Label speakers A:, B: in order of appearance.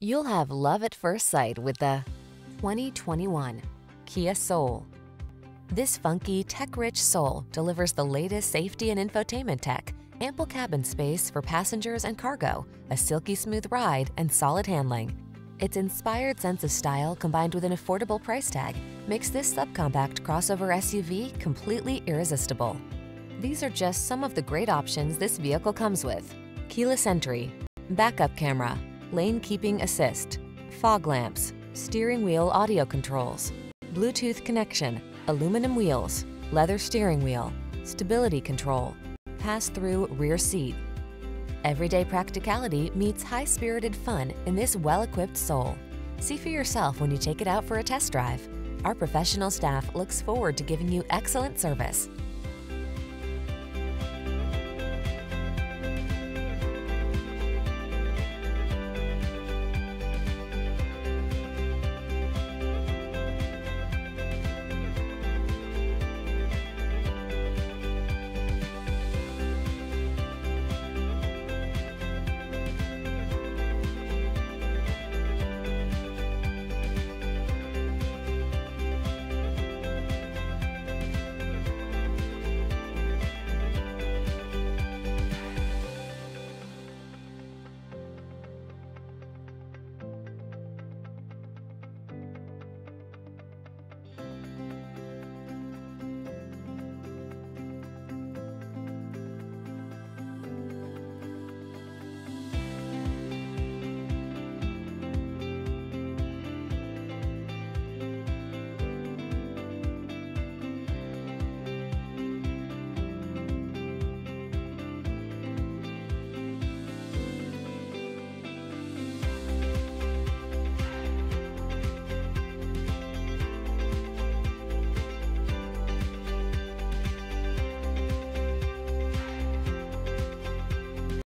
A: You'll have love at first sight with the 2021 Kia Soul. This funky, tech-rich Soul delivers the latest safety and infotainment tech, ample cabin space for passengers and cargo, a silky smooth ride, and solid handling. Its inspired sense of style combined with an affordable price tag makes this subcompact crossover SUV completely irresistible. These are just some of the great options this vehicle comes with. Keyless entry, backup camera, lane keeping assist, fog lamps, steering wheel audio controls, Bluetooth connection, aluminum wheels, leather steering wheel, stability control, pass-through rear seat. Everyday practicality meets high-spirited fun in this well-equipped Soul. See for yourself when you take it out for a test drive. Our professional staff looks forward to giving you excellent service.